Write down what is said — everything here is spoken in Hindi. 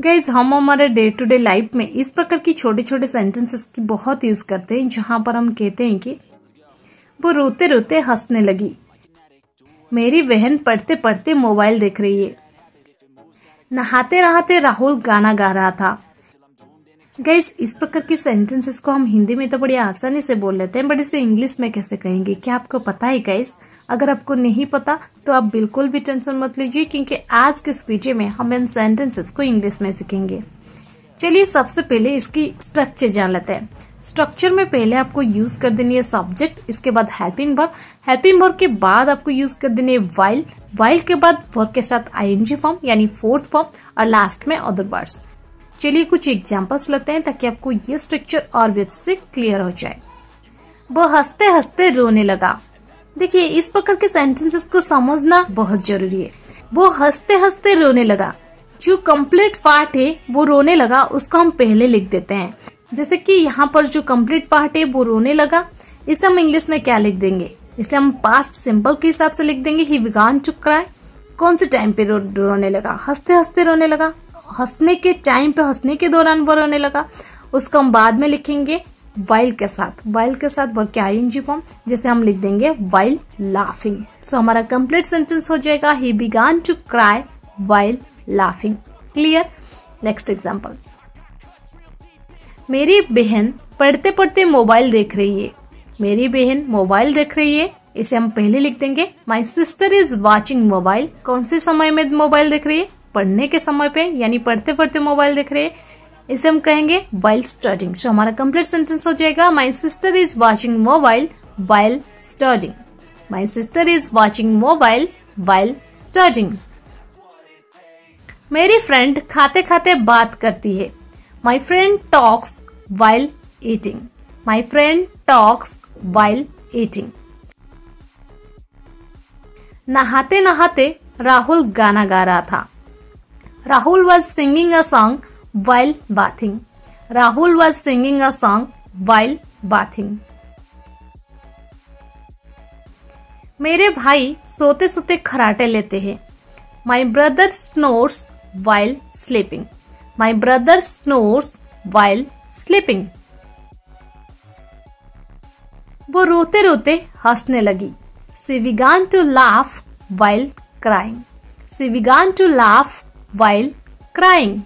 गाइज़ हम हमारे डे टू डे लाइफ में इस प्रकार की छोटे छोटे सेंटेंसेस की बहुत यूज़ करते हैं, जहाँ पर हम कहते हैं कि, वो रोते रोते हंसने लगी। मेरी बहन पढ़ते पढ़ते मोबाइल देख रही है। नहाते नहाते राहुल गाना गा रहा था। गाइस इस प्रकार के सेंटेंसेस को हम हिंदी में तो बड़ी आसानी से बोल लेते हैं बट इसे इंग्लिश में कैसे कहेंगे? क्या आपको पता है गाइस अगर आपको नहीं पता तो आप बिल्कुल भी टेंशन मत लीजिए, क्योंकि आज के इस वीडियो में हम इन सेंटेंसेस को इंग्लिश में सीखेंगे। चलिए, सबसे पहले इसकी स्ट्रक्चर जान लेते हैं। स्ट्रक्चर में पहले आपको यूज़ कर देनी है सब्जेक्ट इसके बाद हेल्पिंग वर्ब हेल्पिंग वर्ब के बाद आपको यूज़ कर देनी है वाइल वाइल के बाद वर्ब के साथ आईएनजी फॉर्म यानी फोर्थ फॉर्म और लास्ट में अदर वर्ड्स चलिए कुछ एग्जाम्पल्स लेते हैं ताकि आपको ये स्ट्रक्चर और भी अच्छे से क्लियर हो जाए। वो हँसते हँसते रोने लगा। देखिए इस प्रकार के सेंटेंसेस को समझना बहुत ज़रूरी है। वो हँसते हँसते रोने लगा। जो कंप्लीट पार्ट है वो रोने लगा उसको हम पहले लिख देते हैं। जैसे कि यहाँ पर जो कंप्लीट पार्ट है वो रोने लगा। इसे हम इंग्लिश में क्या लिख देंगे? इसे हम पास्ट सिंपल के हिसाब से लिख देंगे। ही विगान टू क्राई कौन से टाइम पे रो, रोने लगा? हँसते हँसते रोने लगा। हंसने के टाइम पे, हंसने के दौरान वो रोने लगा। उसको हम बाद में लिखेंगे वाइल के साथ। वाइल के साथ वर्क क्या आई फॉर्म जैसे हम लिख देंगे वाइल लाफिंग सो हमारा कंप्लीट सेंटेंस हो जाएगा he began to cry while laughing clear next example मेरी बहन पढ़ते पढ़ते मोबाइल देख रही है। मेरी बहन मोबाइल देख रही है। इसे हम पहले लिख देंगे। My sister is watching mobile कौन से समय में मोबाइल देख रही है? पढ़ने के समय पे, यानी पढ़ते पढ़ते मोबाइल देख रहे, इसे हम कहेंगे वाइल स्टडिंग सो हमारा कंप्लीट सेंटेंस हो जाएगा my sister is watching mobile while studying my sister is watching mobile while studying मेरी फ्रेंड खाते खाते बात करती है। My friend talks while eating my friend talks while eating नहाते नहाते राहुल गाना गा रहा था। Rahul was singing a song while bathing. Rahul was singing a song while bathing. मेरे भाई सोते सोते खराटे लेते हैं। My brother snores while sleeping my brother snores while sleeping वो रोते रोते हंसने लगी। She began to laugh while crying she began to laugh while crying